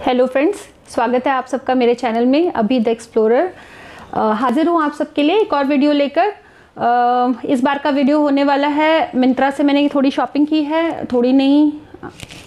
Hello friends स्वागत है आप सबका मेरे चैनल में, अभी द एक्सप्लोरर हाजिर हूँ आप सबके लिए एक और वीडियो लेकर। इस बार का वीडियो होने वाला है, मिंत्रा से मैंने थोड़ी शॉपिंग की है, थोड़ी नहीं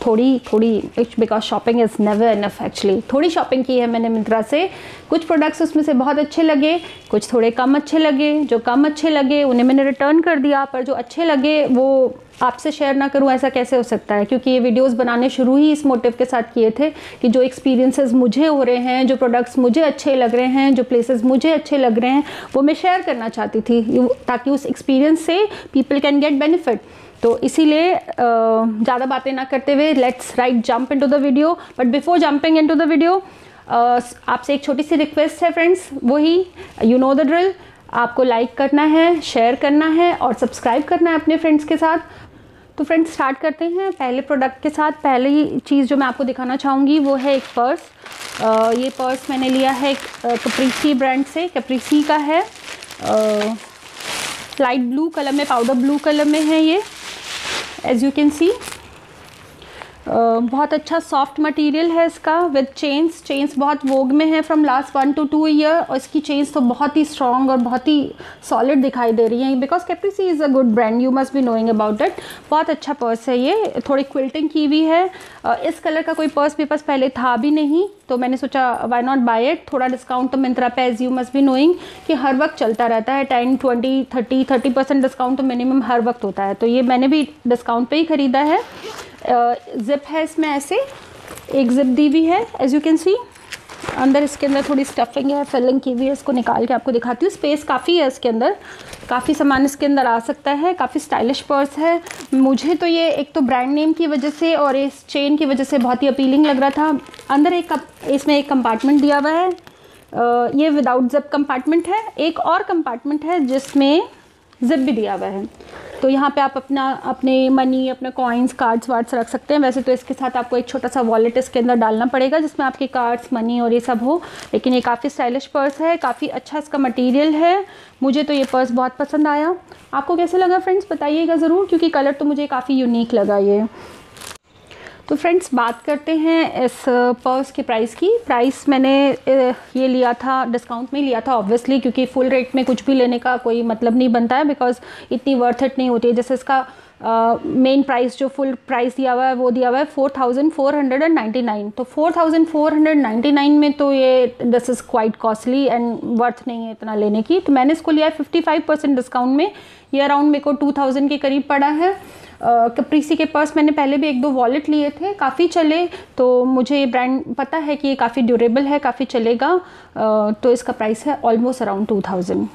थोड़ी थोड़ी because shopping is never enough actually थोड़ी शॉपिंग की है मैंने मिंत्रा से। कुछ प्रोडक्ट्स उसमें से बहुत अच्छे लगे, कुछ थोड़े कम अच्छे लगे। जो कम अच्छे लगे, उन्हें मैंने रिटर्न कर दिया, पर जो अच्छे लगे, वो आपसे शेयर ना करूँ, ऐसा कैसे हो सकता है? क्योंकि ये वीडियोस बनाने शुरू ही इस मोटिव के साथ किए थे कि जो एक्सपीरियंसेस मुझे हो रहे हैं, जो प्रोडक्ट्स मुझे अच्छे लग रहे हैं, जो प्लेसेस मुझे अच्छे लग रहे हैं, वो मैं शेयर करना चाहती थी, ताकि उस एक्सपीरियंस से पीपल कैन गेट बेनिफिट तो इसीलिए ज़्यादा बातें ना करते हुए let's right jump into the video but before jumping into the video आपसे एक छोटी सी रिक्वेस्ट है फ्रेंड्स वही यू नो द ड्रिल आपको लाइक करना है शेयर करना है और सब्सक्राइब करना है अपने फ्रेंड्स के साथ. तो फ्रेंड्स स्टार्ट करते हैं. पहले प्रोडक्ट के साथ पहली चीज़ जो मैं आपको दिखाना चाहूँगी वो है एक पर्स अ, ये पर्स मैंने लिया है कप्रीसी ब्रांड से. कप्रीसी का है. लाइट ब्लू कलर में पाउडर ब्लू कलर में है ये. एज यू कैन सी बहुत अच्छा सॉफ्ट मटेरियल है इसका विद चेन्स चेन्स बहुत वोग में है from last one two two year और इसकी चेन्स तो बहुत ही स्ट्रॉन्ग और बहुत ही सॉलिड दिखाई दे रही हैं। Because Caprese is a good brand you must be knowing about it बहुत अच्छा पर्स है ये. थोड़ी क्विल्टिंग की हुई है. अ, इस कलर का कोई पर्स मेरे पास पहले था भी नहीं. तो मैंने सोचा वाई नॉट बाय इट थोड़ा डिस्काउंट तो मिंत्रा पे as you must be knowing कि हर वक्त चलता रहता है। Ten twenty thirty thirty percent discount तो मिनिमम हर वक्त होता है। तो ये मैंने भी डिस्काउंट पे ही ख़रीदा है। जिप है इसमें ऐसे। एक जिप दी हुई है एज यू कैन सी अंदर इसके अंदर थोड़ी स्टफिंग है फिलिंग की हुई है, इसको निकाल के आपको दिखाती हूँ। स्पेस काफ़ी है इसके अंदर। काफ़ी सामान इसके अंदर आ सकता है, काफ़ी स्टाइलिश पर्स है। मुझे तो ये एक तो ब्रांड नेम की वजह से और इस चेन की वजह से बहुत ही अपीलिंग लग रहा था। अंदर एक इसमें एक कंपार्टमेंट दिया हुआ है। ये विदाउट जिप कंपार्टमेंट है। एक और कंपार्टमेंट है जिसमें जिप भी दिया हुआ है। तो यहाँ पे आप अपना, अपने मनी अपने कॉइन्स कार्ड्स वार्ड्स रख सकते हैं। वैसे तो इसके साथ आपको एक छोटा सा वॉलेट इसके अंदर डालना पड़ेगा, जिसमें आपके कार्ड्स मनी और ये सब हो। लेकिन ये काफ़ी स्टाइलिश पर्स है, काफ़ी अच्छा इसका मटेरियल है। मुझे तो ये पर्स बहुत पसंद आया। आपको कैसे लगा फ्रेंड्स बताइएगा ज़रूर, क्योंकि कलर तो मुझे काफ़ी यूनिक लगा ये। तो फ्रेंड्स बात करते हैं इस पर्स के प्राइस की। प्राइस मैंने ये लिया था डिस्काउंट में लिया था ऑब्वियसली क्योंकि फुल रेट में कुछ भी लेने का कोई मतलब नहीं बनता है बिकॉज़ इतनी वर्थ इट नहीं होती है। जैसे इसका मेन uh, प्राइस जो फुल प्राइस दिया हुआ है वो दिया हुआ है four thousand four hundred and ninety nine तो four thousand four hundred ninety nine में तो ये this is quite costly and worth नहीं है इतना लेने की। तो मैंने इसको लिया है फिफ्टी फाइव परसेंट डिस्काउंट में। ये अराउंड मेरे को टू थाउज़ेंड के करीब पड़ा है। कप्रीसी के पर्स मैंने पहले भी एक दो वॉलेट लिए थे, काफ़ी चले तो मुझे ये ब्रांड पता है कि ये काफ़ी ड्यूरेबल है, काफ़ी चलेगा तो इसका प्राइस है almost around two thousand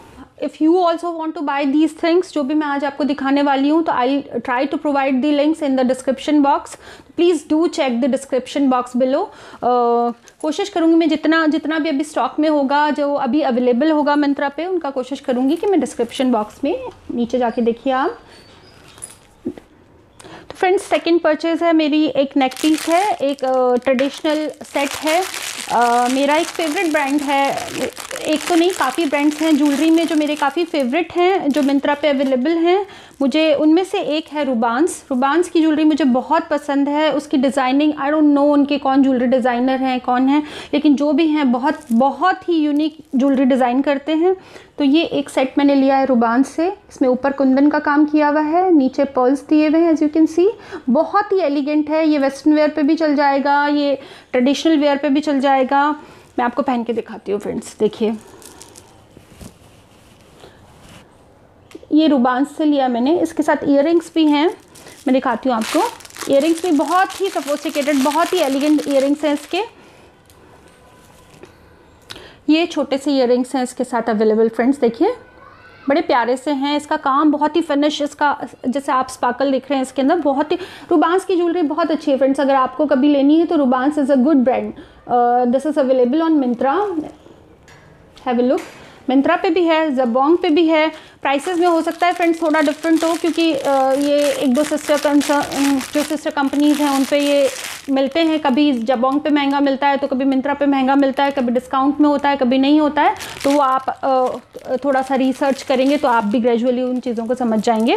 if you also want to buy these things जो भी मैं आज आपको दिखाने वाली हूँ तो I try to provide the links in the description box please do check the description box below कोशिश करूँगी मैं जितना जितना भी अभी स्टॉक में होगा, जो अभी अवेलेबल होगा मंत्रा पे, उनका कोशिश करूँगी कि मैं डिस्क्रिप्शन बॉक्स में नीचे जाके देखिए आप। फ्रेंड्स सेकंड परचेज़ है मेरी एक नेक पीस है एक ट्रेडिशनल सेट है। अ, मेरा एक फेवरेट ब्रांड है। एक तो नहीं काफ़ी ब्रांड्स हैं ज्वेलरी में जो मेरे काफ़ी फेवरेट हैं जो मिंत्रा पे अवेलेबल हैं। मुझे उनमें से एक है रुबान्स रुबान्स की ज्वेलरी मुझे बहुत पसंद है। उसकी डिज़ाइनिंग आई डोंट नो उनके कौन ज्वेलरी डिज़ाइनर हैं कौन हैं लेकिन जो भी हैं बहुत बहुत ही यूनिक ज्वेलरी डिज़ाइन करते हैं। तो ये एक सेट मैंने लिया है रुबान्स से। इसमें ऊपर कुंदन का काम किया हुआ है, नीचे पर्ल्स दिए हुए हैं एज यू कैन सी बहुत ही एलिगेंट है, ये वेस्टर्न वेयर पे भी चल जाएगा, ये ट्रेडिशनल वेयर पे भी चल जाएगा। मैं आपको पहन के दिखाती हूँ फ्रेंड्स देखिए। ये रुबान्स से लिया मैंने। इसके साथ इयर भी हैं। मैं दिखाती हूँ आपको। इयर भी बहुत ही सफोस्टिकेटेड बहुत ही एलिगेंट इयर हैं इसके। ये छोटे से इयर हैं, इसके साथ अवेलेबल फ्रेंड्स देखिए। बड़े प्यारे से हैं, इसका काम बहुत ही फिनिश इसका, जैसे आप स्पार्कल देख रहे हैं, इसके अंदर बहुत ही रूबांस की ज्वेलरी बहुत अच्छी है फ्रेंड्स अगर आपको कभी लेनी है तो Rubans is a good brand this is available on Myntra have a look Myntra पे भी है जबोंग पे भी है। प्राइसेस में हो सकता है फ्रेंड्स थोड़ा डिफरेंट हो क्योंकि ये एक दो सिस्टर जो सिस्टर कंपनीज़ हैं उन पे ये मिलते हैं। कभी जबोंग पे महँगा मिलता है तो कभी मिंत्रा पे महँगा मिलता है, कभी डिस्काउंट में होता है, कभी नहीं होता है। तो वो आप थोड़ा सा रिसर्च करेंगे तो आप भी ग्रेजुअली उन चीज़ों को समझ जाएँगे।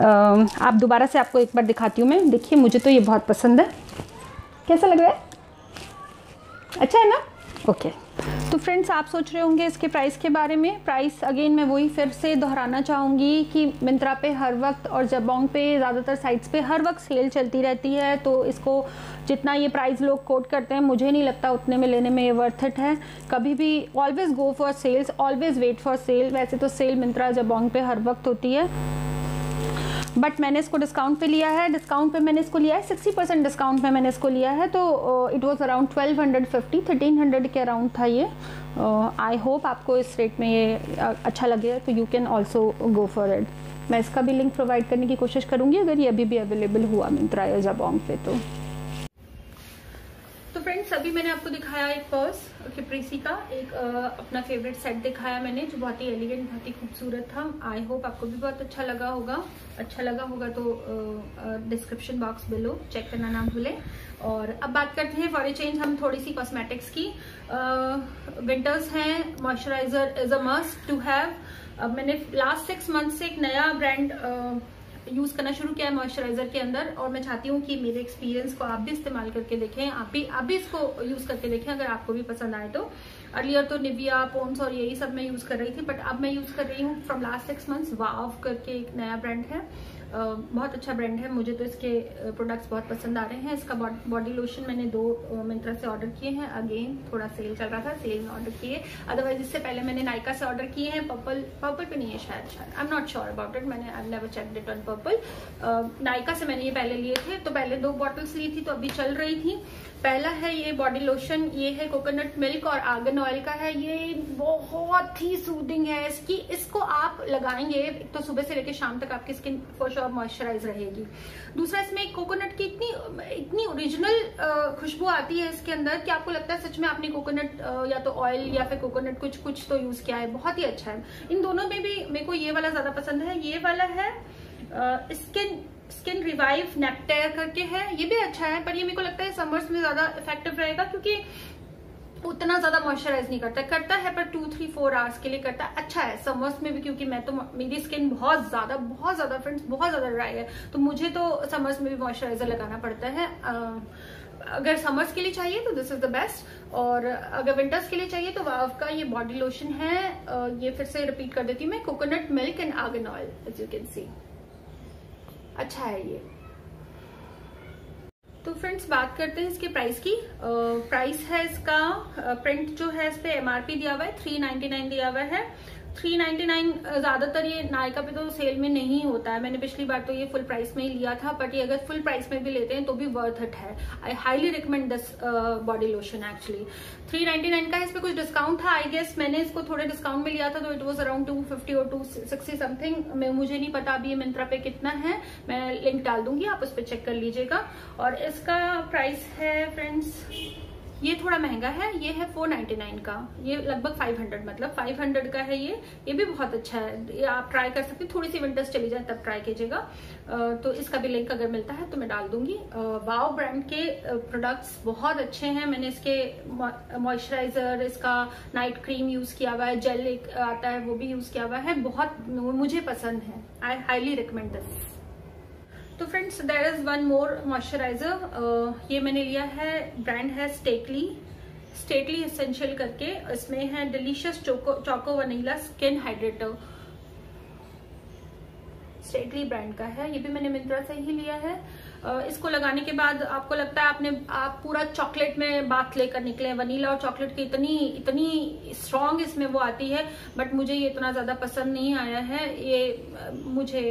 आप दोबारा से आपको एक बार दिखाती हूँ मैं। देखिए, मुझे तो ये बहुत पसंद है। कैसा लग रहा है? अच्छा है ना? ओके तो फ्रेंड्स आप सोच रहे होंगे इसके प्राइस के बारे में। प्राइस अगेन मैं वही फिर से दोहराना चाहूँगी कि मिंत्रा पे हर वक्त और जबोंग पे ज़्यादातर साइट्स पे हर वक्त सेल चलती रहती है तो इसको जितना ये प्राइस लोग कोट करते हैं, मुझे नहीं लगता उतने में लेने में ये वर्थ इट है। कभी भी always go for sales always wait for sale वैसे तो सेल मिंत्रा जबोंग पे हर वक्त होती है। बट मैंने इसको डिस्काउंट पे लिया है। डिस्काउंट पे मैंने इसको लिया है। सिक्सटी परसेंट डिस्काउंट पे मैंने इसको लिया है। तो it was around twelve hundred fifty thirteen hundred के अराउंड था ये। आई uh, होप आपको इस रेट में ये uh, अच्छा लगे तो you can also go for it मैं इसका भी लिंक प्रोवाइड करने की कोशिश करूँगी अगर ये अभी भी अवेलेबल हुआ मिंत्रा या जबोंग पे तो। तो फ्रेंड्स अभी मैंने आपको दिखाया एक पर्स किप्रीसी का एक अपना फेवरेट सेट दिखाया मैंने, जो बहुत ही एलिगेंट बहुत ही खूबसूरत था। आई होप आपको भी बहुत अच्छा लगा होगा। अच्छा लगा होगा तो डिस्क्रिप्शन बॉक्स बिलो चेक करना ना भूलें। और अब बात करते हैं फॉर चेंज हम थोड़ी सी कॉस्मेटिक्स की। विंटर्स हैं moisturizer is a must to have मैंने लास्ट सिक्स मंथ से एक नया ब्रांड यूज़ करना शुरू किया है मॉइस्चराइजर के अंदर और मैं चाहती हूँ कि मेरे एक्सपीरियंस को आप भी इस्तेमाल करके देखें, आप भी आप भी इसको यूज़ करके देखें अगर आपको भी पसंद आए तो। अर्लियर तो निविया पोन्स और यही सब मैं यूज़ कर रही थी बट अब मैं यूज़ कर रही हूँ from last six months wow करके एक नया ब्रांड है। बहुत अच्छा ब्रांड है। मुझे तो इसके प्रोडक्ट्स बहुत पसंद आ रहे हैं। इसका बॉडी लोशन मैंने दो मिंत्रा से ऑर्डर किए हैं। अगेन थोड़ा सेल चल रहा था सेल में ऑर्डर किए। अदरवाइज़ इससे पहले मैंने नायका से ऑर्डर किए हैं। पर्पल पर्पल पे नहीं है शायद शायद। I am not sure about it मैंने I never checked it on Purplle Nykaa से मैंने ये पहले लिए थे। तो पहले दो बॉटल्स ली थी तो अभी चल रही थी। पहला है ये बॉडी लोशन ये है कोकोनट मिल्क और आर्गन ऑयल का है। ये बहुत ही सूदिंग है इसकी। इसको आप लगाएँगे तो सुबह से लेकर शाम तक आपकी स्किन फॉर श्योर मॉइस्चराइज रहेगी। दूसरा, इसमें कोकोनट की इतनी इतनी ओरिजिनल खुशबू आती है इसके अंदर कि आपको लगता है सच में आपने कोकोनट या तो ऑयल या फिर कोकोनट कुछ कुछ तो यूज़ किया है। बहुत ही अच्छा है। इन दोनों में भी मेरे को ये वाला ज़्यादा पसंद है। ये वाला है स्किन स्किन रिवाइव नेपटेयर करके है, ये भी अच्छा है, पर ये मेरे को लगता है समर्स में ज़्यादा इफ़ेक्टिव रहेगा क्योंकि उतना ज़्यादा मॉइस्चराइज नहीं करता। करता है, पर टू थ्री फोर आवर्स के लिए करता। है अच्छा है समर्स में भी, क्योंकि मैं तो मेरी स्किन बहुत ज़्यादा बहुत ज़्यादा फ्रेंड्स बहुत ज़्यादा ड्राई है। तो मुझे तो समर्स में भी मॉइस्चराइजर लगाना पड़ता है। अगर समर्स के लिए चाहिए तो दिस इज़ द बेस्ट और अगर विंटर्स के लिए चाहिए तो वाव का ये बॉडी लोशन है। ये फिर से रिपीट कर देती हूँ मैं coconut milk and argan oil as you can see अच्छा है ये। तो फ्रेंड्स बात करते हैं इसके प्राइस की। प्राइस है इसका प्रिंट जो है इस पे एमआरपी दिया हुआ है थ्री नाइनटी नाइन दिया हुआ है। थ्री नाइनटी नाइन ज़्यादातर ये नायका पे तो सेल में नहीं होता है। मैंने पिछली बार तो ये फुल प्राइस में ही लिया था बट ये अगर फुल प्राइस में भी लेते हैं तो भी वर्थ इट है। I highly recommend this body lotion actually three ninety nine का इस पे कुछ डिस्काउंट था आई गेस मैंने इसको थोड़े डिस्काउंट में लिया था तो it was around two fifty और टू सिक्सटी समथिंग मुझे नहीं पता अभी ये मिंत्रा पे कितना है। मैं लिंक डाल दूँगी, आप उस पर चेक कर लीजिएगा। और इसका प्राइस है फ्रेंड्स ये थोड़ा महँगा है, ये है 499 का। ये लगभग 500 मतलब 500 का है ये। ये भी बहुत अच्छा है। ये आप ट्राई कर सकते थोड़ी सी विंटर्स चली जाए तब ट्राई कीजिएगा। तो इसका भी लिंक अगर मिलता है तो मैं डाल दूँगी। वाओ ब्रांड के प्रोडक्ट्स बहुत अच्छे हैं। मैंने इसके मॉइस्चराइजर इसका नाइट क्रीम यूज़ किया हुआ है जेल आता है, वो भी यूज़ किया हुआ है। बहुत मुझे पसंद है। आई हाईली रिकमेंड दिस तो friends there is one more moisturizer ये मैंने लिया है ब्रांड है स्टेटली स्टेटली एसेंशियल करके इसमें है delicious choco choco vanilla skin hydrator stately brand का है ये भी मैंने मिंत्रा से ही लिया है. Uh, इसको लगाने के बाद आपको लगता है आपने आप पूरा चॉकलेट में बात लेकर निकले वनीला और चॉकलेट की इतनी इतनी स्ट्रांग इसमें वो आती है बट मुझे ये इतना ज़्यादा पसंद नहीं आया है. ये मुझे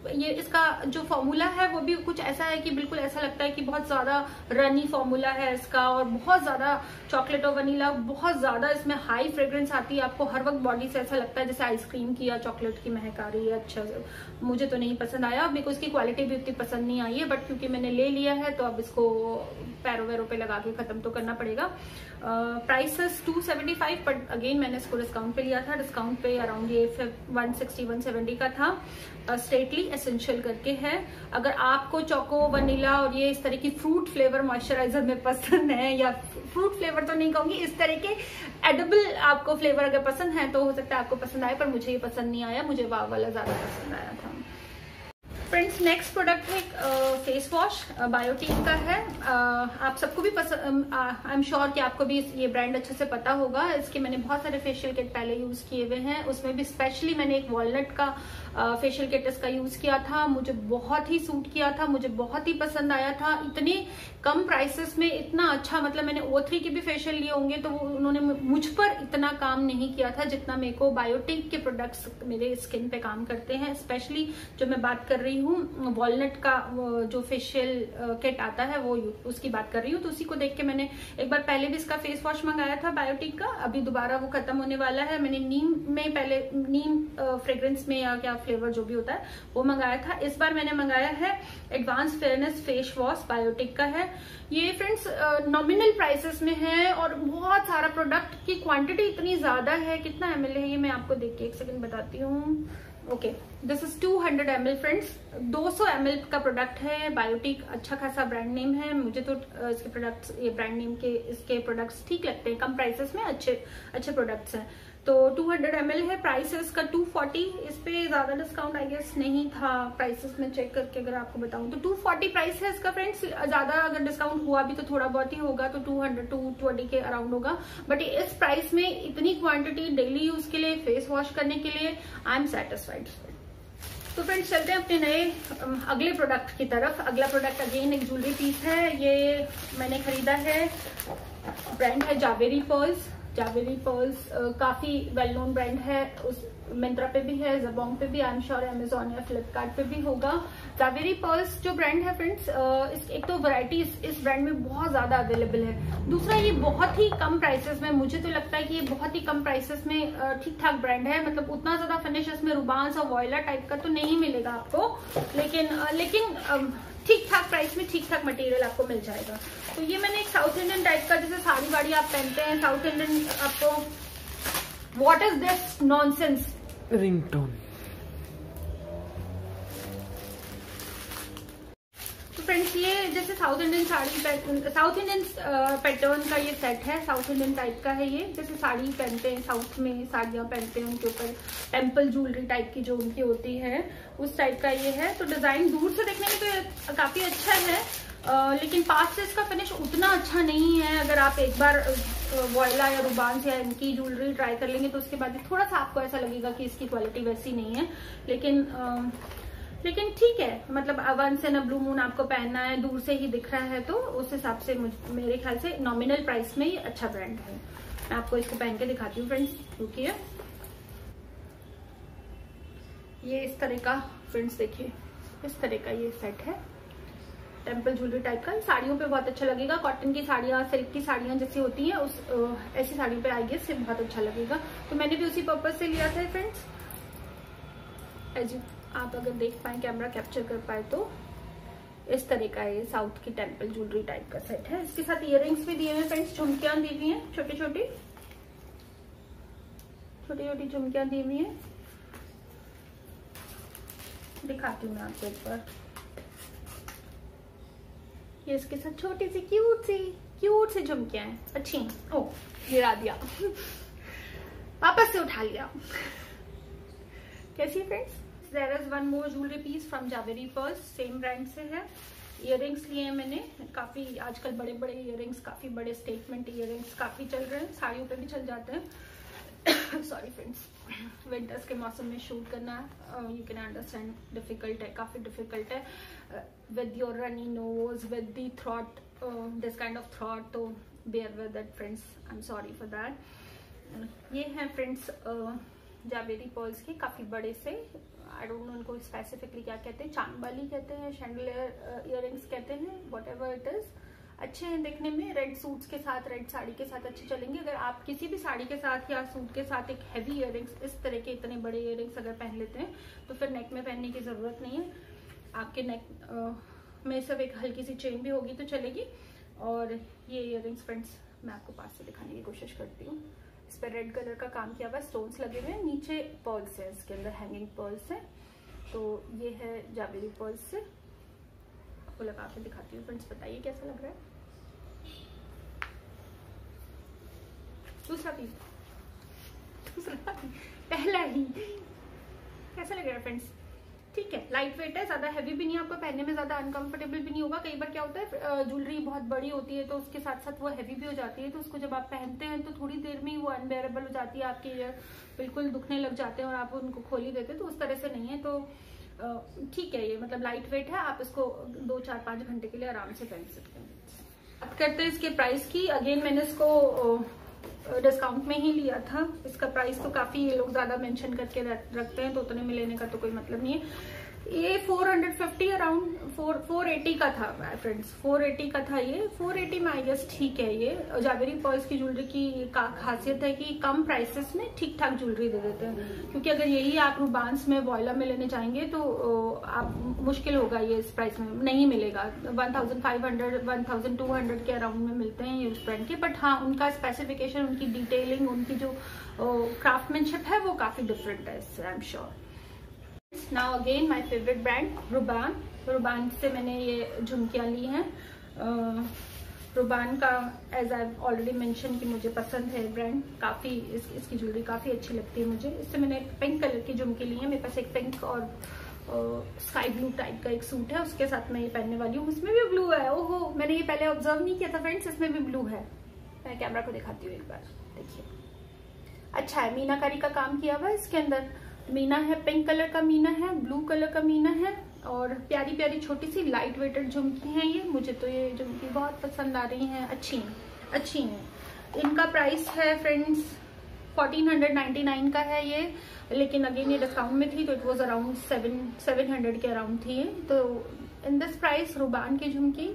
ये इसका जो फॉर्मूला है, वो भी कुछ ऐसा है कि बिल्कुल ऐसा लगता है कि बहुत ज़्यादा रनी फॉर्मूला है इसका और बहुत ज़्यादा चॉकलेट और वनीला बहुत ज़्यादा इसमें हाई फ्रेग्रेंस आती है। आपको हर वक्त बॉडी से ऐसा लगता है जैसे आइसक्रीम की या चॉकलेट की महक आ रही है। अच्छा मुझे तो नहीं पसंद आया। मेरे को इसकी क्वालिटी भी उतनी पसंद नहीं आई है बट क्योंकि मैंने ले लिया है तो अब इसको पैरों वैरों पर लगा के खत्म तो करना पड़ेगा। Price two seventy five but again मैंने इसको डिस्काउंट पे लिया था। डिस्काउंट पे अराउंड ये वन सिक्सटी वन सेवेंटी का था। स्टेटली एसेंशियल करके है। अगर आपको चोको वनीला और ये इस तरह की फ्रूट फ्लेवर मॉइस्चराइजर में पसंद है, या फ्रूट फ्लेवर तो नहीं कहूँगी, इस तरह के एडेबल आपको फ्लेवर अगर पसंद है तो हो सकता है आपको पसंद आए, पर मुझे ये पसंद नहीं आया। मुझे वाव वाला ज़्यादा पसंद आया था। फ्रेंड्स नेक्स्ट प्रोडक्ट है फेस वॉश बायोटीन का है। uh, आप सबको भी पसंद आई एम श्योर कि आपको भी ये ब्रांड अच्छे से पता होगा। इसके मैंने बहुत सारे फेशियल किट पहले यूज़ किए हुए हैं। उसमें भी स्पेशली मैंने एक वॉलनट का फेशियल किट इसका यूज़ किया था, मुझे बहुत ही सूट किया था, मुझे बहुत ही पसंद आया था। इतने कम प्राइसेस में इतना अच्छा मतलब मैंने ओ थ्री के भी फेशियल लिए होंगे तो वो उन्होंने मुझ पर इतना काम नहीं किया था जितना मेरे को बायोटिक के प्रोडक्ट्स मेरे स्किन पे काम करते हैं। स्पेशली जो मैं बात कर रही हूँ वॉलनट का जो फेशियल किट आता है, वो उसकी बात कर रही हूँ। तो उसी को देख के मैंने एक बार पहले भी इसका फेस वॉश मंगाया था बायोटिक का, अभी दोबारा वो खत्म होने वाला है। मैंने नीम में पहले, नीम फ्रेग्रेंस में या क्या फ्लेवर जो भी होता है, वो मंगाया था। इस बार मैंने मंगाया है advance fairness face wash Biotique का है। ये फ्रेंड्स नॉमिनल प्राइसेस में है और बहुत सारा प्रोडक्ट की क्वांटिटी इतनी ज़्यादा है। कितना एमएल है ये मैं आपको देख के एक सेकेंड बताती हूँ। Okay this is 200 hundred M friends 200 सौ का प्रोडक्ट है। बायोटिक अच्छा खासा ब्रांड नेम है। मुझे तो इसके प्रोडक्ट्स ये ब्रांड नेम के, इसके प्रोडक्ट्स ठीक लगते हैं। कम प्राइसेस में अच्छे अच्छे प्रोडक्ट्स हैं। तो 200 हंड्रेड है प्राइस है इसका 240 इस पे ज़्यादा डिस्काउंट आई गेस नहीं था प्राइसेस में चेक करके अगर आपको बताऊँ। तो 240 प्राइस है इसका फ्रेंड्स ज़्यादा अगर डिस्काउंट हुआ भी तो थोड़ा बहुत ही होगा तो 200 220 के अराउंड होगा। बट इस प्राइस में इतनी क्वांटिटी डेली यूज़ के लिए फेस वॉश करने के लिए आई एम सेटिस्फाइड तो फ्रेंड्स चलते हैं अपने नए अगले प्रोडक्ट की तरफ़। अगला प्रोडक्ट अगेन एक ज्वेलरी पीस है, ये मैंने खरीदा है। ब्रांड है जावेरी पर्ल्स जावेरी पर्ल्स काफ़ी वेल नोन ब्रांड है। उस मिंत्रा पे भी है जबोंग पे भी आई एम श्योर या फ्लिपकार्ट पे भी होगा। जावेरी पर्ल्स जो ब्रांड है फ्रेंड्स एक तो वैरायटी इस, इस ब्रांड में बहुत ज़्यादा अवेलेबल है। दूसरा ये बहुत ही कम प्राइसेस में मुझे तो लगता है कि ये बहुत ही कम प्राइसेस में ठीक ठाक ब्रांड है। मतलब उतना ज़्यादा फिनिश इसमें रुबान्स और वॉयला टाइप का तो नहीं मिलेगा आपको। लेकिन लेकिन ठीक ठाक प्राइस में ठीक ठाक मटेरियल आपको मिल जाएगा। तो ये मैंने एक साउथ इंडियन टाइप का जैसे साड़ी वाड़ी आप पहनते हैं साउथ इंडियन आपको what is this nonsense ringtone तो फ्रेंड्स ये जैसे south Indian sari south Indian pattern का ये सेट है साउथ इंडियन टाइप का है ये जैसे साड़ी पहनते हैं साउथ में साड़ियाँ पहनते हैं उनके ऊपर टेंपल ज्वेलरी टाइप की जो उनकी होती है उस टाइप का ये है। तो डिज़ाइन दूर से देखने में तो काफ़ी अच्छा है। लेकिन पास से इसका फिनिश उतना अच्छा नहीं है। अगर आप एक बार वॉयला या रुबान से इनकी ज्वेलरी ट्राई कर लेंगे तो उसके बाद थोड़ा सा आपको ऐसा लगेगा कि इसकी क्वालिटी वैसी नहीं है। लेकिन आ, लेकिन ठीक है। मतलब वन से न ब्लू मून आपको पहनना है दूर से ही दिख रहा है तो उस हिसाब से मेरे ख्याल से नॉमिनल प्राइस में ही अच्छा ब्रांड है। मैं आपको इसको पहन के दिखाती हूँ फ्रेंड्स क्योंकि ये इस तरह का फ्रेंड्स देखिए इस तरह का ये सेट है। टेंपल ज्वेलरी टाइप का। साड़ियों पे बहुत अच्छा लगेगा। कॉटन की साड़ियाँ, सिल्क की साड़ियाँ जैसी होती हैं, उस ऐसी साड़ियों पे आई गेस बहुत अच्छा लगेगा। तो मैंने भी उसी पर्पज से लिया था फ्रेंड्स एज आप अगर देख पाए कैमरा कैप्चर कर पाए तो इस तरह का ये साउथ की टेंपल ज्वेलरी टाइप का सेट है। इसके साथ इयर भी दिए हुए फ्रेंड्स झुमकियाँ दी हुई हैं छोटी छोटी छोटी छोटी झुमकियाँ दी हुई हैं। दिखाती हूँ मैं आपको एक बार। ये इसके साथ छोटी सी क्यूट सी क्यूट सी झुमकियाँ हैं। अच्छी ओ, गिरा दिया। वापस से उठा लिया। कैसी friends there is one more jewellery piece from Zaveri first same brand से है। इयर लिए हैं मैंने। काफ़ी आजकल बड़े बड़े इयर काफ़ी बड़े स्टेटमेंट इयर काफ़ी चल रहे हैं। साड़ियों पे भी चल जाते हैं। सॉरी फ्रेंड्स विंटर्स के मौसम में शूट करना यू कैन अंडरस्टैंड डिफ़िकल्ट है काफ़ी डिफ़िकल्ट है. With your runny nose with throat uh, this kind of throat तो bear with that friends I am sorry for uh, ये हैं फ्रेंड्स जावेरी पर्ल्स के काफ़ी बड़े से. आई डोंट नो उनको स्पेसिफिकली क्या कहते हैं. चांदबाली कहते हैं शैंडलियर इयर कहते हैं वट एवर इट इज़ अच्छे हैं देखने में रेड सूट्स के साथ रेड साड़ी के साथ अच्छे चलेंगे। अगर आप किसी भी साड़ी के साथ या सूट के साथ एक हैवी इयर इस तरह के इतने बड़े इयर अगर पहन लेते हैं तो फिर नेक में पहनने की ज़रूरत नहीं है। आपके नेक में सब एक हल्की सी चेन भी होगी तो चलेगी। और ये इयर फ्रेंड्स मैं आपको पास से दिखाने की कोशिश करती हूँ। इस पर रेड कलर का काम किया हुआ स्टोन्स लगे हुए हैं। नीचे पर्ल्स है, इसके अंदर हैंगिंग पर्ल्स है। तो ये है जावेरी पर्ल्स से। आपको लगा के दिखाती हूँ। फ्रेंड्स बताइए कैसा लग रहा है? दूसरा पीस दूसरा पहला ही। कैसा लग रहा है फ्रेंड्स ठीक है लाइट वेट है, ज़्यादा हैवी भी नहीं आपको, पहनने में ज़्यादा अनकंफर्टेबल भी नहीं होगा। कई बार क्या होता है ज्वेलरी बहुत बड़ी होती है तो उसके साथ साथ वो हैवी भी हो जाती है तो उसको जब आप पहनते हैं तो थोड़ी देर में ही वो अनबेरेबल हो जाती है, आपके बिल्कुल दुखने लग जाते हैं और आप उनको खोल देते हैं तो उस तरह से नहीं है तो ठीक है, ये मतलब लाइट वेट है, आप इसको दो, चार, पाँच घंटे के लिए आराम से पहन सकते हैं। बात करते हैं इसके प्राइस की। अगेन मैंने इसको डिस्काउंट में ही लिया था। इसका प्राइस तो काफ़ी ये लोग ज़्यादा मेंशन करके रखते हैं तो उतने में लेने का तो कोई मतलब नहीं है। ये 450 अराउंड 4 480 का था फ्रेंड्स 480 का था ये. 480 में आई गेस ठीक है ये. जावेरी पर्स की ज्वेलरी की खासियत है कि कम प्राइसेस में ठीक ठाक ज्वेलरी दे देते हैं. क्योंकि अगर यही आप रूबांस में वॉयला में लेने जाएँगे तो आप, मुश्किल होगा ये इस प्राइस में. नहीं मिलेगा. 1500 1200 के अराउंड में मिलते हैं ये उस ब्रांड के. बट हाँ उनका स्पेसिफिकेशन उनकी डिटेलिंग उनकी जो क्राफ्टमैनशिप है वो काफ़ी डिफरेंट है I am sure now again my favourite brand Rubans Rubans से मैंने ये झुमकियाँ ली हैं। रुबान का एज आई ऑलरेडी मेंशन कि मुझे पसंद है ब्रांड काफ़ी इस, इसकी ज्वेलरी काफ़ी अच्छी लगती है मुझे। इससे मैंने एक पिंक कलर की झुमकी ली है। मेरे पास एक पिंक और स्काई ब्लू टाइप का एक सूट है। उसके साथ मैं ये पहनने वाली हूँ। उसमें भी ब्लू है। ओहो मैंने ये पहले ऑब्ज़र्व नहीं किया था फ्रेंड्स इसमें भी ब्लू है। मैं कैमरा को दिखाती हूँ एक बार। देखिए। अच्छा है मीनाकारी का काम किया हुआ है इसके अंदर। मीना है पिंक कलर का मीना है ब्लू कलर का मीना है और प्यारी प्यारी छोटी सी लाइट वेटेड झुमकी हैं ये। मुझे तो ये झुमकी बहुत पसंद आ रही हैं। अच्छी अच्छी हैं। इनका प्राइस है फ्रेंड्स 1499 का है ये। लेकिन अगेन ये डिस्काउंट में थी तो it was around seven seven hundred के अराउंड थी ये। तो इन दिस प्राइस रुबान की झुमकी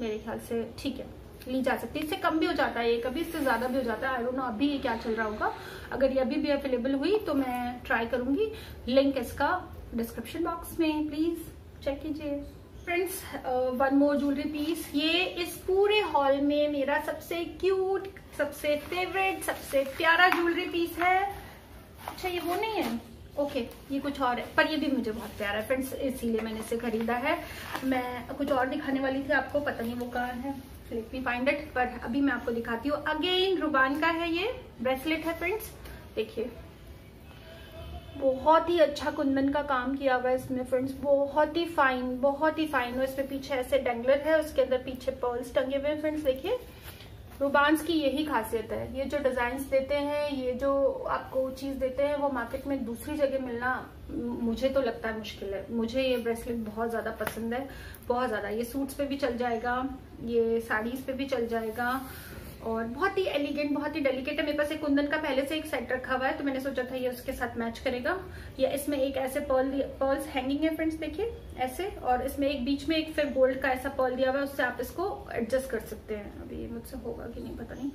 मेरे ख्याल से ठीक है। ली जा सकती। इससे कम भी हो जाता है ये कभी इससे ज़्यादा भी हो जाता है। आई डोंट नो अभी ये क्या चल रहा होगा। अगर ये अभी भी अवेलेबल हुई तो मैं ट्राई करूँगी। लिंक इसका डिस्क्रिप्शन बॉक्स में प्लीज़ चेक कीजिए। Friends one more jewellery piece ये इस पूरे हॉल में मेरा सबसे क्यूट सबसे फेवरेट सबसे प्यारा ज्वेलरी पीस है। अच्छा ये वो नहीं है? ओके okay, ये कुछ और है। पर ये भी मुझे बहुत प्यारा है। फ्रेंड्स इसीलिए मैंने इसे खरीदा है। मैं कुछ और दिखाने वाली थी आपको पता नहीं वो कहाँ है। लेट मी फाइंड इट पर अभी मैं आपको दिखाती हूँ। अगेन रुबान का है ये। ब्रेसलेट है फ्रेंड्स देखिए। बहुत ही अच्छा कुंदन का काम किया हुआ है इसमें फ्रेंड्स बहुत ही फाइन बहुत ही फाइन और इसमें पीछे ऐसे डेंगलर है, उसके अंदर पीछे पर्ल्स टंगे हुए हैं फ्रेंड्स देखिए। रुबान्स की यही खासियत है। ये जो डिज़ाइन देते हैं, ये जो आपको चीज़ देते हैं, वो मार्केट में दूसरी जगह मिलना मुझे तो लगता है मुश्किल है। मुझे ये ब्रेसलेट बहुत ज़्यादा पसंद है, बहुत ज़्यादा। ये सूट्स पे भी चल जाएगा। ये साड़ीज पे भी चल जाएगा। और बहुत ही एलिगेंट बहुत ही डेलिकेट है। मेरे पास एक कुंदन का पहले से एक सेट रखा हुआ है तो मैंने सोचा था ये उसके साथ मैच करेगा। या इसमें एक ऐसे पर्ल पर्ल्स हैंगिंग है फ्रेंड्स देखिए, ऐसे। और इसमें एक बीच में एक फिर गोल्ड का ऐसा पर्ल दिया हुआ है, उससे आप इसको एडजस्ट कर सकते हैं। अभी ये मुझसे होगा कि नहीं, पता नहीं।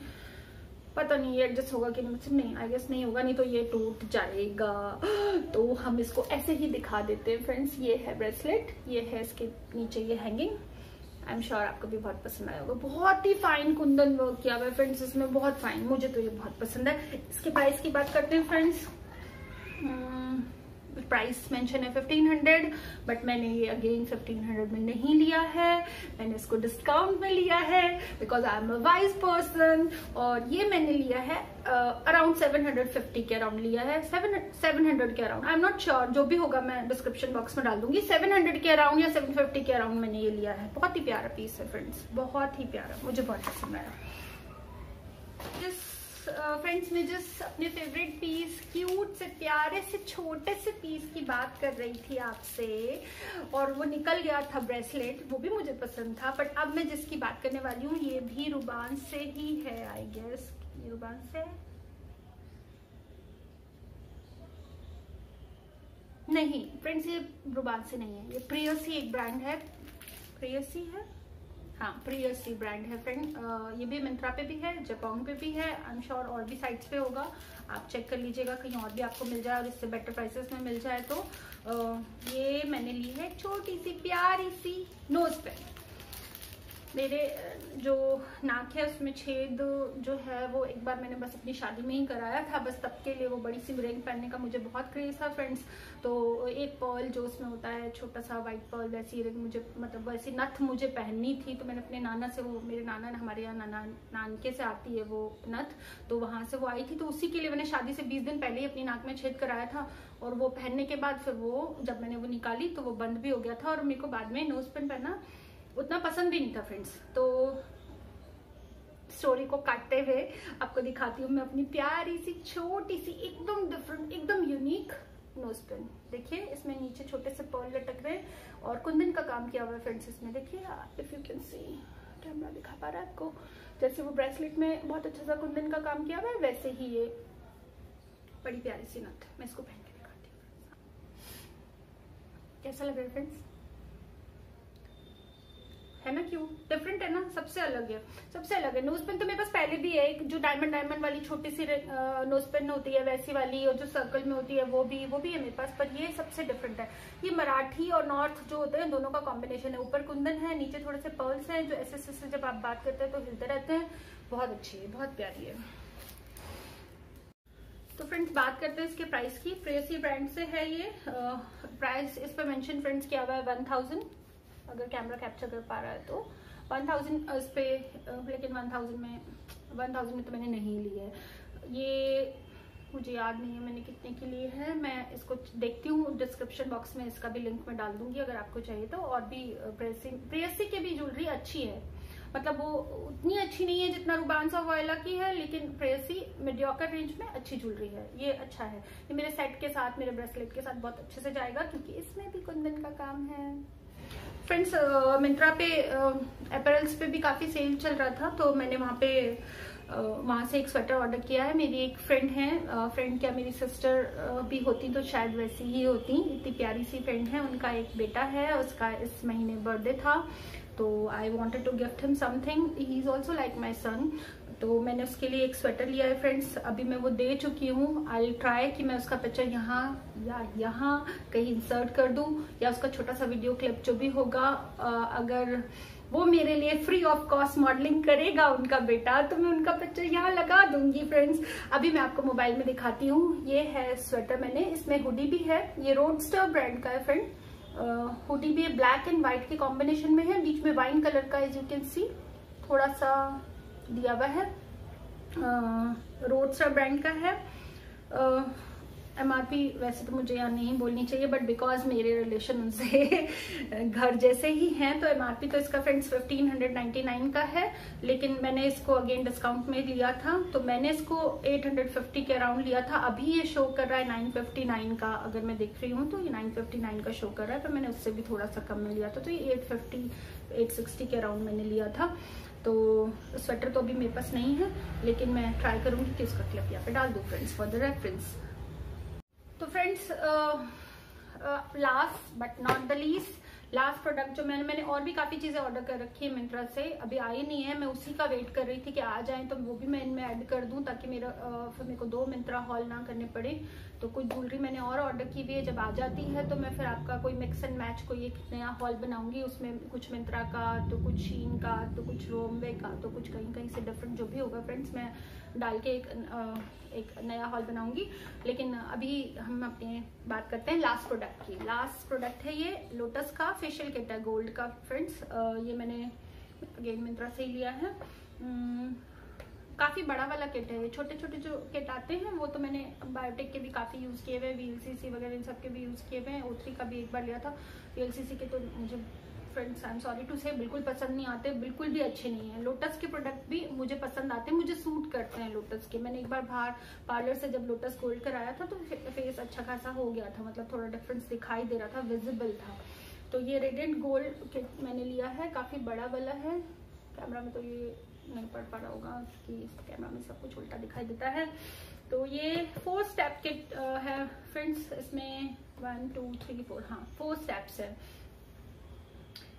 पता नहीं, ये एडजस्ट होगा कि नहीं, मुझसे नहीं आई गेस नहीं होगा, नहीं तो ये टूट जाएगा। तो हम इसको ऐसे ही दिखा देते हैं फ्रेंड्स ये है ब्रेसलेट ये है इसके नीचे ये हैंगिंग आई एम श्योर आपको भी बहुत पसंद आया होगा। बहुत ही फाइन कुंदन वर्क किया हुआ है फ्रेंड्स इसमें बहुत फाइन मुझे तो ये बहुत पसंद है। इसके प्राइस की बात करते हैं फ्रेंड्स प्राइस मेंशन है 1500 बट मैंने ये अगेन 1500 में नहीं लिया है। मैंने इसको डिस्काउंट में लिया है because I am a wise person और ये मैंने लिया है अराउंड uh, 750 के अराउंड लिया है। 7 700 के around I am not sure जो भी होगा मैं डिस्क्रिप्शन बॉक्स में डाल दूँगी। 700 के अराउंड या 750 के अराउंड मैंने ये लिया है। बहुत ही प्यारा पीस है फ्रेंड्स बहुत ही प्यारा मुझे बहुत पसंद आया। फ्रेंड्स मैं जिस अपने फेवरेट पीस क्यूट से, प्यारे से, छोटे से पीस की बात कर रही थी आपसे, और वो निकल गया था ब्रेसलेट वो भी मुझे पसंद था बट अब मैं जिसकी बात करने वाली हूँ, ये भी रुबान से ही है आई गेस रुबान से? नहीं फ्रेंड्स ये रुबान से नहीं है, ये प्रियसी एक ब्रांड है. प्रियसी है? हाँ प्रियसी ब्रांड है फ्रेंड ये भी मिंत्रा पे भी है जपोंग पे भी है. आई एम श्योर और भी साइट्स पे होगा. आप चेक कर लीजिएगा कहीं और भी आपको मिल जाए और इससे बेटर प्राइसेस में मिल जाए तो. आ, ये मैंने ली है छोटी सी प्यारी सी नोज़ पे मेरे, जो नाक है, उसमें छेद जो है, वो एक बार मैंने बस अपनी शादी में ही कराया था। बस तब के लिए वो बड़ी सी रिंग पहनने का मुझे बहुत क्रेज था फ्रेंड्स तो एक पर्ल जो उसमें होता है, छोटा सा वाइट पर्ल वैसी रिंग मुझे मतलब वैसी नथ मुझे पहननी थी। तो मैंने अपने नाना से, वो मेरे नाना हमारे यहाँ नाना, नानके से आती है वो नथ तो वहाँ से वो आई थी। तो उसी के लिए मैंने शादी से बीस दिन पहले ही अपनी नाक में छेद कराया था। और वो पहनने के बाद फिर वो, जब मैंने वो निकाली तो वो बंद भी हो गया था। और मेरे को बाद में नोज़ पेन पहना उतना पसंद भी नहीं था फ्रेंड्स तो स्टोरी को काटते हुए आपको दिखाती हूँ मैं अपनी प्यारी सी, छोटी सी, एकदम डिफरेंट एकदम यूनिक नोज़ पेन देखिए, इसमें नीचे छोटे से पर्ल लटक रहे हैं और कुंदन का काम किया हुआ है फ्रेंड्स इसमें. देखिए if you can see camera दिखा पा रहा है आपको. जैसे वो ब्रेसलेट में बहुत अच्छा सा कुंदन का काम किया हुआ है, वैसे ही ये बड़ी प्यारी सी नथ. मैं इसको पहन के दिखाती हूँ कैसा लग रहा है फ्रेंड्स है ना क्यों? डिफरेंट है ना? सबसे अलग है। सबसे अलग है। नोज़ पेन तो मेरे पास पहले भी है। एक जो डायमंड डायमंड वाली छोटी सी नोज़ पेन होती है, वैसी वाली, और जो सर्कल में होती है, वो भी वो भी है मेरे पास। पर ये सबसे डिफरेंट है। ये मराठी और नॉर्थ जो होते हैं, दोनों का कॉम्बिनेशन है। ऊपर कुंदन है, नीचे थोड़े से पर्ल्स हैं, जो ऐसे ऐसे जब आप बात करते हैं तो हिलते रहते हैं। बहुत अच्छी है, बहुत प्यारी है। तो फ्रेंड्स बात करते हैं इसके प्राइस की। प्रेसी ब्रांड से है ये। प्राइस इस पर मेंशन फ्रेंड्स किया हुआ है वन थाउज़ेंड अगर कैमरा कैप्चर कर पा रहा है तो। वन थाउज़ेंड इस पे लेकिन वन थाउज़ेंड में, वन थाउज़ेंड में तो मैंने नहीं ली है। ये मुझे याद नहीं है मैंने कितने की लिए है। मैं इसको देखती हूँ डिस्क्रिप्शन बॉक्स में इसका भी लिंक में डाल दूँगी अगर आपको चाहिए तो। और भी प्रेसी प्रेसी की भी ज्वेलरी अच्छी है। मतलब वो उतनी अच्छी नहीं है जितना रुबान ऑफ़ वॉयला की है, लेकिन प्रेसी मीडियोकर रेंज में अच्छी ज्वेलरी है। ये अच्छा है। ये मेरे सेट के साथ, मेरे ब्रेसलेट के साथ बहुत अच्छे से जाएगा, क्योंकि इसमें भी कुंदन का काम है। फ्रेंड्स मिंत्रा पे अपरल्स पे भी काफ़ी सेल चल रहा था तो मैंने वहाँ पे वहाँ से एक स्वेटर ऑर्डर किया है। मेरी एक फ्रेंड है फ्रेंड क्या मेरी सिस्टर भी होती तो शायद वैसी ही होती। इतनी प्यारी सी फ्रेंड है, उनका एक बेटा है, उसका इस महीने बर्थडे था तो I wanted to gift him something he is also like my son तो मैंने उसके लिए एक स्वेटर लिया है फ्रेंड्स अभी मैं वो दे चुकी हूँ. आई ट्राई कि मैं उसका पिक्चर यहाँ या यहाँ कहीं इंसर्ट कर दूँ या उसका छोटा सा वीडियो क्लिप जो भी होगा. आ, अगर वो मेरे लिए फ्री ऑफ़ कॉस्ट मॉडलिंग करेगा उनका बेटा तो मैं उनका पिक्चर यहाँ लगा दूँगी फ्रेंड्स अभी मैं आपको मोबाइल में दिखाती हूँ. ये है स्वेटर मैंने. इसमें हुडी भी है. ये रोडस्टर ब्रांड का है फ्रेंड हुडी भी ब्लैक एंड व्हाइट के कॉम्बिनेशन में है. बीच में वाइन कलर का एज यू कैन सी थोड़ा सा दिया हुआ है। रोडस्टर ब्रांड का है। एमआरपी वैसे तो मुझे यहाँ नहीं बोलनी चाहिए बट बिकॉज़ मेरे रिलेशन उनसे घर जैसे ही हैं तो एमआरपी तो इसका फ्रेंड्स 1599 का है। लेकिन मैंने इसको अगेन डिस्काउंट में लिया था तो मैंने इसको 850 के अराउंड लिया था। अभी ये शो कर रहा है 959 का। अगर मैं देख रही हूँ तो ये 959 का शो कर रहा है तो मैंने उससे भी थोड़ा सा कम में लिया था तो ये एट फिफ्टी के अराउंड मैंने लिया था। तो स्वेटर तो अभी मेरे पास नहीं है, लेकिन मैं ट्राई करूँगी कि उसका क्लिप यहाँ पे डाल दू। फ्रेंड्स फॉर द रेफरेंस तो friends last but not the least last product जो मैंने मैंने और भी काफ़ी चीज़ें ऑर्डर कर रखी है मिंत्रा से। अभी आई नहीं है, मैं उसी का वेट कर रही थी कि आ जाए तो वो भी मैं इनमें ऐड कर दूँ ताकि मेरा फिर मेरे को दो मिंत्रा हॉल ना करने पड़े। तो कुछ ज्वेलरी मैंने और ऑर्डर की हुई है, जब आ जाती है तो मैं फिर आपका कोई मिक्स एंड मैच कोई एक नया हॉल बनाऊँगी, उसमें कुछ मिंत्रा का तो कुछ शीन का तो कुछ रोमवे का तो कुछ कहीं कहीं से डिफरेंट जो भी होगा फ्रेंड्स मैं डाल के एक एक नया हॉल बनाऊँगी। लेकिन अभी हम अपने बात करते हैं लास्ट प्रोडक्ट की। लास्ट प्रोडक्ट है ये लोटस का फेशियल किट है गोल्ड का फ्रेंड्स ये मैंने अगेन मिंत्रा से ही लिया है। काफ़ी बड़ा वाला किट है। छोटे छोटे जो किट आते हैं, वो तो मैंने बायोटेक के भी काफ़ी यूज़ किए हुए वीएलसीसी वगैरह इन सब के भी यूज़ किए हुए हैं। ओथ्री का भी एक बार लिया था। वीएलसीसी के तो मुझे friends I am sorry to say बिल्कुल पसंद नहीं आते, बिल्कुल भी अच्छे नहीं है। लोटस के प्रोडक्ट भी मुझे पसंद आते हैं, मुझे सूट करते हैं लोटस के। मैंने एक बार बाहर पार्लर से जब लोटस गोल्ड कराया था तो फेस अच्छा खासा हो गया था मतलब थोड़ा डिफरेंस दिखाई दे रहा था विजिबल था। तो ये रेडियंट गोल्ड मैंने लिया है, काफ़ी बड़ा वाला है। कैमरा में तो ये नहीं पढ़ पा रहा होगा कि कैमरा में सब कुछ उल्टा दिखाई देता है। तो ये फोर स्टेप किट है। फ्रेंड्स इसमें वन टू थ्री फोर हाँ फोर स्टेप्स है।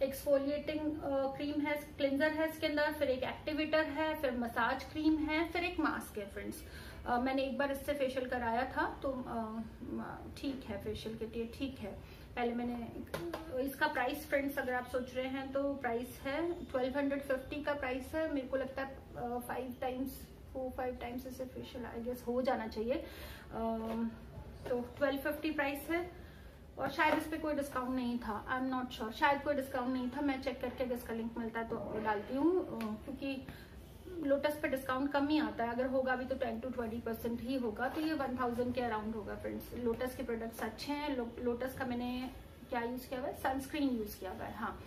एक्सफोलिएटिंग क्रीम uh, है क्लिनजर है इसके अंदर फिर एक एक्टिवेटर है फिर मसाज क्रीम है फिर एक मास्क है फ्रेंड्स uh, मैंने एक बार इससे फेशियल कराया था तो uh, ठीक है फेशियल के लिए ठीक है. पहले मैंने इसका प्राइस फ्रेंड्स अगर आप सोच रहे हैं तो प्राइस है 1250 का प्राइस है. मेरे को लगता है five times four five times इसे फेशियल आई गेस हो जाना चाहिए. तो 1250 प्राइस है. और शायद इस पर कोई डिस्काउंट नहीं था आई एम नॉट श्योर शायद कोई डिस्काउंट नहीं था मैं चेक करके अगर इसका लिंक मिलता है तो डालती हूँ क्योंकि लोटस पे डिस्काउंट कम ही आता है। अगर होगा भी तो टेन टू ट्वेंटी परसेंट ही होगा तो ये वन थाउज़ेंड के अराउंड होगा फ्रेंड्स लोटस के प्रोडक्ट्स अच्छे हैं लो, लोटस का मैंने क्या यूज़ किया हुआ है? सनस्क्रीन यूज़ किया हुआ है हाँ।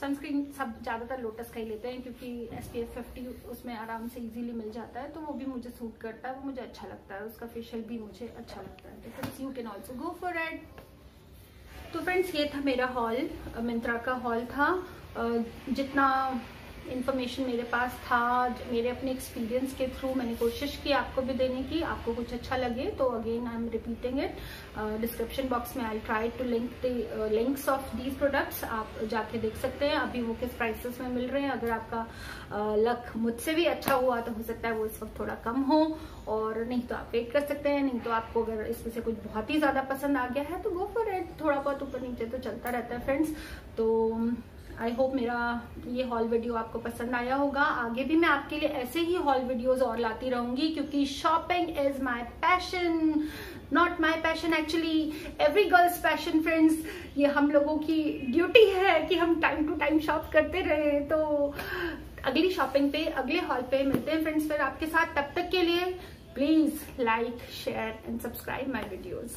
सनस्क्रीन सब ज़्यादातर लोटस का ही लेते हैं क्योंकि एस पी एफ़ फिफ्टी उसमें आराम से इजीली मिल जाता है तो वो भी मुझे सूट करता है वो मुझे अच्छा लगता है उसका फेशियल भी मुझे अच्छा लगता है। तो friends you can also go for it तो फ्रेंड्स ये था मेरा हॉल मिंत्रा का हॉल था। जितना इन्फॉर्मेशन मेरे पास था मेरे अपने एक्सपीरियंस के थ्रू मैंने कोशिश की आपको भी देने की आपको कुछ अच्छा लगे तो again I am repeating it description box में I try to link the links of these products आप जाके देख सकते हैं अभी वो किस प्राइसेस में मिल रहे हैं। अगर आपका लक uh, मुझसे भी अच्छा हुआ तो हो सकता है वो इस वक्त थोड़ा कम हो और नहीं तो आप वेट कर सकते हैं नहीं तो आपको अगर इसमें से कुछ बहुत ही ज़्यादा पसंद आ गया है तो वो फॉर थोड़ा बहुत ऊपर नीचे तो चलता रहता है फ्रेंड्स तो आई होप मेरा ये हॉल वीडियो आपको पसंद आया होगा। आगे भी मैं आपके लिए ऐसे ही हॉल वीडियोस और लाती रहूँगी, क्योंकि shopping is my passion not my passion actually every girls passion friends ये हम लोगों की ड्यूटी है कि हम टाइम टू टाइम शॉप करते रहे। तो अगली शॉपिंग पे, अगले हॉल पे मिलते हैं फ्रेंड्स फिर आपके साथ। तब तक के लिए please like share and subscribe my videos